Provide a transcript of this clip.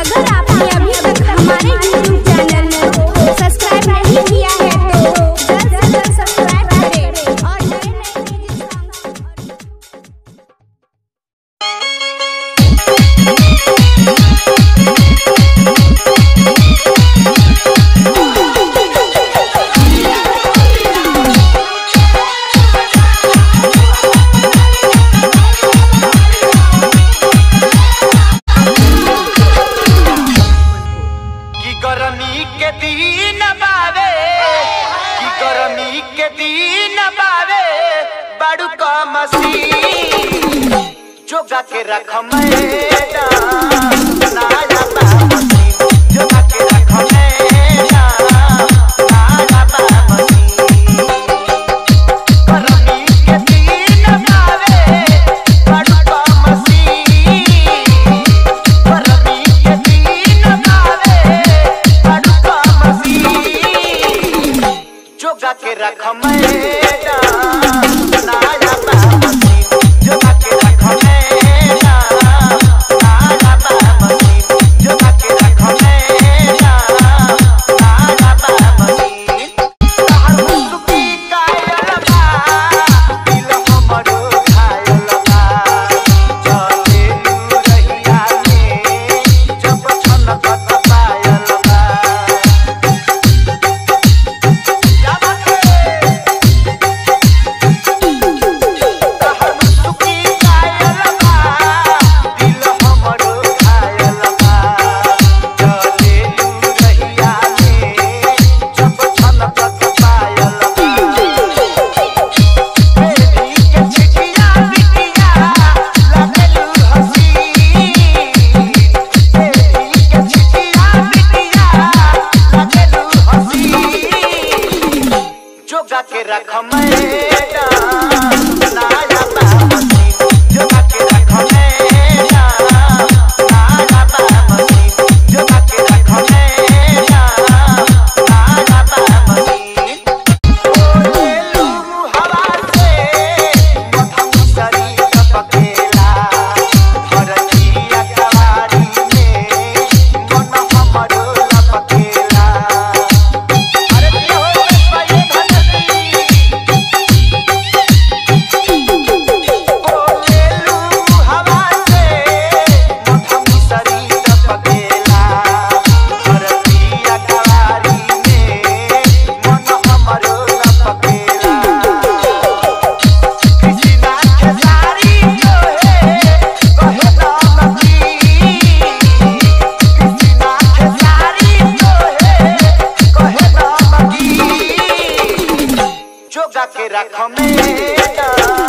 agora, minha दीन बावे। की गरमी के दीन बावे। बड़ू का मसीह जोगा के रख मैदान। ना रख बनाया। जोगा के रख मैं जाके के रख में